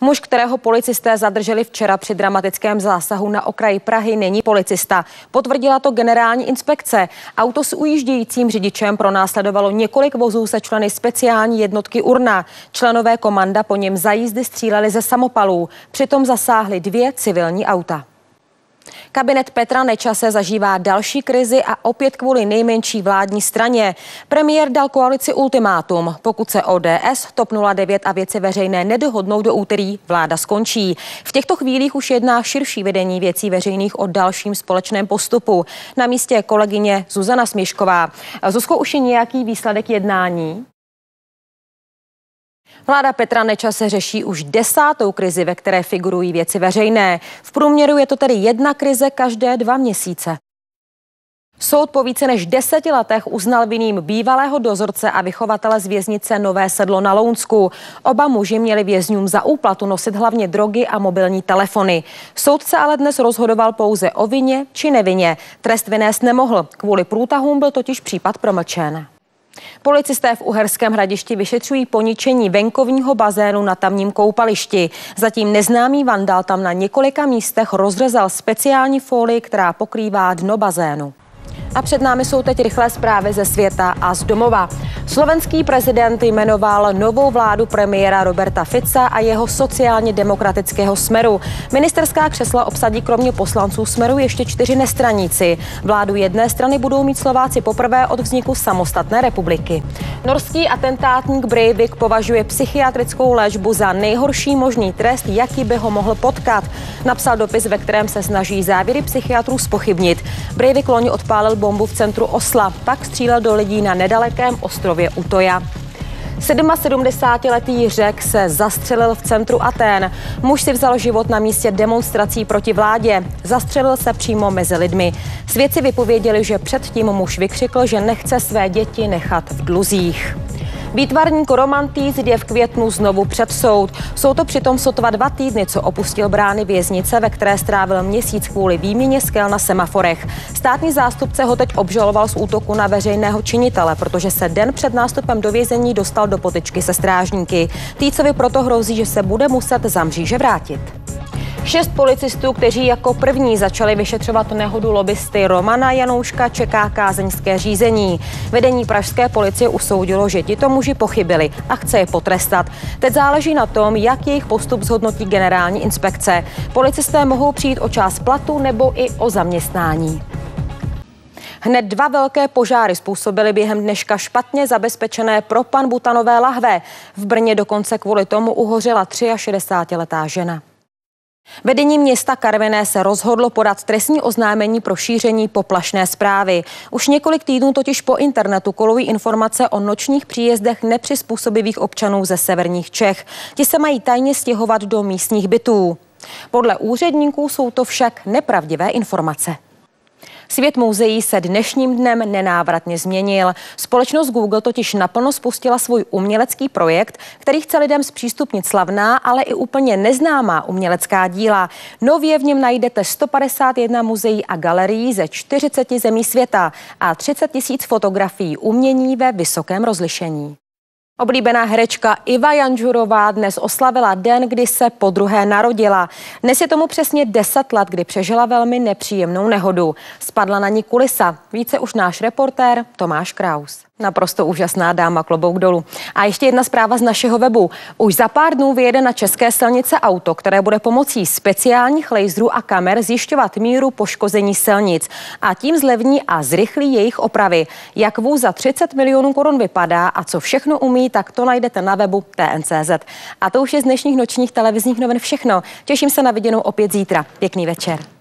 Muž, kterého policisté zadrželi včera při dramatickém zásahu na okraji Prahy, není policista. Potvrdila to generální inspekce. Auto s ujíždějícím řidičem pronásledovalo několik vozů se členy speciální jednotky Urna. Členové komanda po něm za jízdy stříleli ze samopalů. Přitom zasáhly dvě civilní auta. Kabinet Petra Nečase zažívá další krizi a opět kvůli nejmenší vládní straně. Premiér dal koalici ultimátum. Pokud se ODS, TOP 09 a věci veřejné nedohodnou do úterý, vláda skončí. V těchto chvílích už jedná širší vedení věcí veřejných o dalším společném postupu. Na místě kolegyně Zuzana Směšková. Zuzko, už je nějaký výsledek jednání? Vláda Petra Nečase řeší už desátou krizi, ve které figurují věci veřejné. V průměru je to tedy jedna krize každé dva měsíce. Soud po více než deseti letech uznal vinným bývalého dozorce a vychovatele z věznice Nové sedlo na Lounsku. Oba muži měli vězňům za úplatu nosit hlavně drogy a mobilní telefony. Soudce ale dnes rozhodoval pouze o vině či nevině. Trest vynést nemohl. Kvůli průtahům byl totiž případ promlčen. Policisté v Uherském hradišti vyšetřují poničení venkovního bazénu na tamním koupališti. Zatím neznámý vandal tam na několika místech rozrezal speciální folii, která pokrývá dno bazénu. A před námi jsou teď rychlé zprávy ze světa a z domova. Slovenský prezident jmenoval novou vládu premiéra Roberta Fica a jeho sociálně demokratického smeru. Ministerská křesla obsadí kromě poslanců smeru ještě čtyři nestraníci. Vládu jedné strany budou mít Slováci poprvé od vzniku samostatné republiky. Norský atentátník Breivik považuje psychiatrickou léčbu za nejhorší možný trest, jaký by ho mohl potkat. Napsal dopis, ve kterém se snaží závěry psychiatrů spochybnit. Breivik loni odpálil bombu v centru Osla, pak střílel do lidí na nedalekém ostrově Utoja. 77-letý řek se zastřelil v centru Atén. Muž si vzal život na místě demonstrací proti vládě. Zastřelil se přímo mezi lidmi. Svědci vypověděli, že předtím muž vykřikl, že nechce své děti nechat v dluzích. Výtvarník Romantýz jde v květnu znovu před soud. Jsou to přitom sotva dva týdny, co opustil brány věznice, ve které strávil měsíc kvůli výměně skel na semaforech. Státní zástupce ho teď obžaloval z útoku na veřejného činitele, protože se den před nástupem do vězení dostal do potyčky se strážníky. Týcovi proto hrozí, že se bude muset za mříže vrátit. Šest policistů, kteří jako první začali vyšetřovat nehodu lobbysty Romana Janouška, čeká kázeňské řízení. Vedení pražské policie usoudilo, že tito muži pochybili a chce je potrestat. Teď záleží na tom, jak jejich postup zhodnotí generální inspekce. Policisté mohou přijít o část platu nebo i o zaměstnání. Hned dva velké požáry způsobily během dneška špatně zabezpečené pro pan butanové lahve. V Brně dokonce kvůli tomu uhořela 63-letá žena. Vedení města Karviné se rozhodlo podat trestní oznámení pro šíření poplašné zprávy. Už několik týdnů totiž po internetu kolují informace o nočních příjezdech nepřizpůsobivých občanů ze severních Čech. Ti se mají tajně stěhovat do místních bytů. Podle úředníků jsou to však nepravdivé informace. Svět muzeí se dnešním dnem nenávratně změnil. Společnost Google totiž naplno spustila svůj umělecký projekt, který chce lidem zpřístupnit slavná, ale i úplně neznámá umělecká díla. Nově v něm najdete 151 muzeí a galerií ze 40 zemí světa a 30 tisíc fotografií umění ve vysokém rozlišení. Oblíbená herečka Iva Janžurová dnes oslavila den, kdy se po druhé narodila. Dnes je tomu přesně 10 let, kdy přežila velmi nepříjemnou nehodu. Spadla na ní kulisa. Více už náš reportér Tomáš Kraus. Naprosto úžasná dáma, klobouk dolů. A ještě jedna zpráva z našeho webu. Už za pár dnů vyjede na české silnice auto, které bude pomocí speciálních laserů a kamer zjišťovat míru poškození silnic a tím zlevní a zrychlí jejich opravy. Jak vůz za 30 milionů korun vypadá a co všechno umí, tak to najdete na webu TNCZ. A to už je z dnešních nočních televizních novin všechno. Těším se na viděnou opět zítra. Pěkný večer.